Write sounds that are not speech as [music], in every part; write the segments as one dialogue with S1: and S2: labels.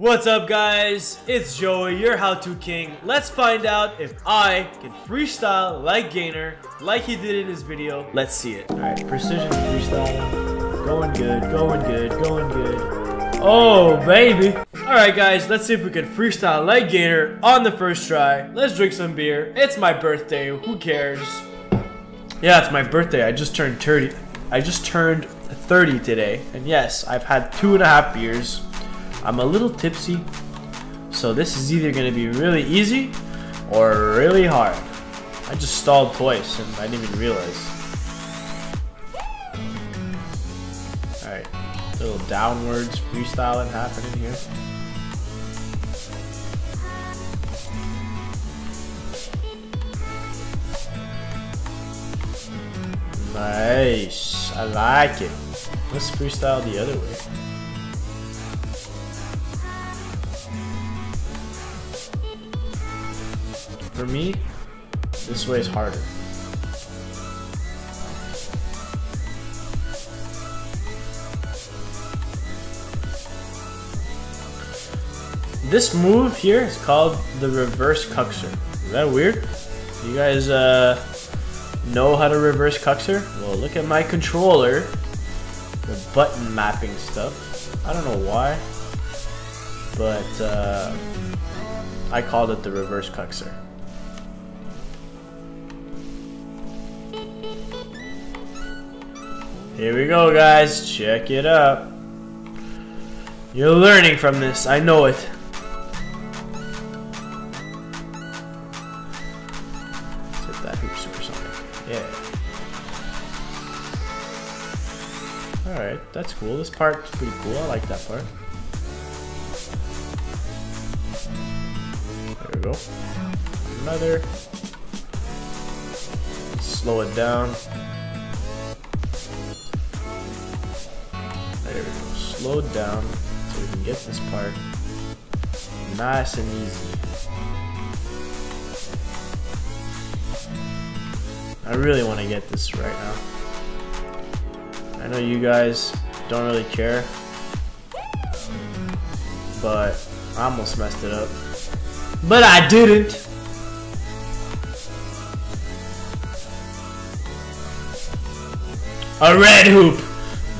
S1: What's up guys? It's Joey, your how-to king. Let's find out if I can freestyle like Ganer, like he did in his video. Let's see it. Alright, precision freestyle. Going good, going good, going good. Oh, baby. Alright guys, let's see if we can freestyle like Ganer on the first try. Let's drink some beer. It's my birthday, who cares? Yeah, it's my birthday. I just turned 30. I just turned 30 today. And yes, I've had two and a half beers. I'm a little tipsy, so this is either going to be really easy or really hard. I just stalled twice and I didn't even realize. Alright, little downwards freestyling happening here. Nice, I like it. Let's freestyle the other way. For me, this way is harder. This move here is called the reverse cuxer. Is that weird? You guys uh, know how to reverse cuxer? Well, look at my controller. The button mapping stuff. I don't know why, but uh, I called it the reverse cuxer. Here we go, guys. Check it out. You're learning from this. I know it. Alright, that's cool. This part's pretty cool. I like that part. There we go. Another. Slow it down. Slowed down so we can get this part nice and easy. I really want to get this right now. I know you guys don't really care, but I almost messed it up. But I didn't! A red hoop!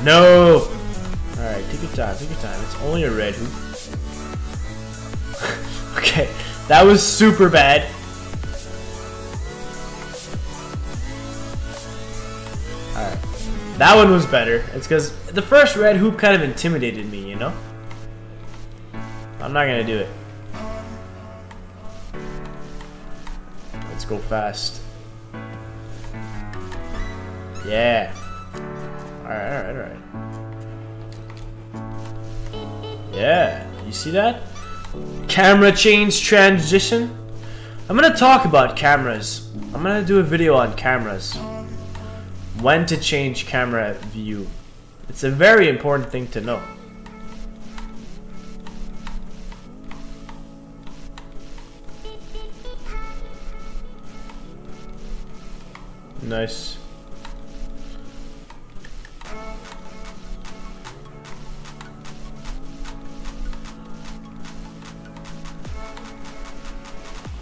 S1: No! Time, take your time. It's only a red hoop. [laughs] okay, that was super bad. Alright. That one was better. It's because the first red hoop kind of intimidated me, you know? I'm not gonna do it. Let's go fast. Yeah. Alright, alright, alright. Yeah, you see that? Camera change transition. I'm gonna talk about cameras. I'm gonna do a video on cameras. When to change camera view. It's a very important thing to know. Nice.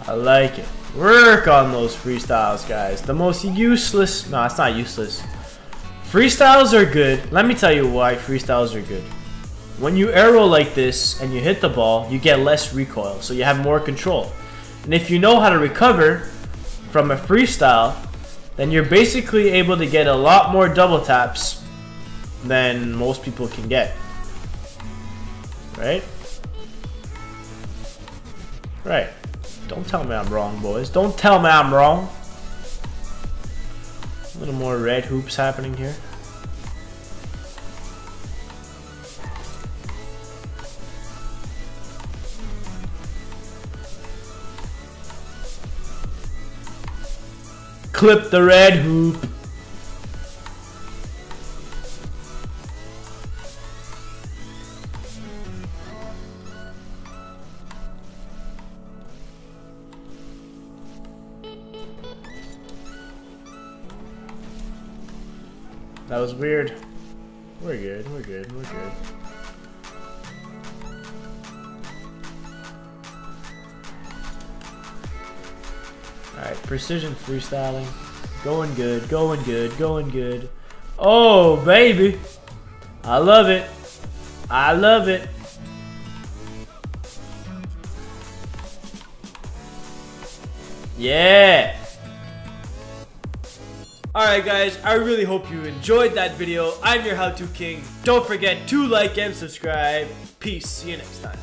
S1: I like it. Work on those freestyles, guys. The most useless... No, it's not useless. Freestyles are good. Let me tell you why freestyles are good. When you arrow like this and you hit the ball, you get less recoil, so you have more control. And if you know how to recover from a freestyle, then you're basically able to get a lot more double taps than most people can get. Right? Right. Don't tell me I'm wrong, boys. Don't tell me I'm wrong. A little more red hoops happening here. Clip the red hoop. That was weird. We're good, we're good, we're good. Alright, precision freestyling. Going good, going good, going good. Oh, baby! I love it. I love it. Yeah! Alright guys, I really hope you enjoyed that video. I'm your How To King. Don't forget to like and subscribe. Peace. See you next time.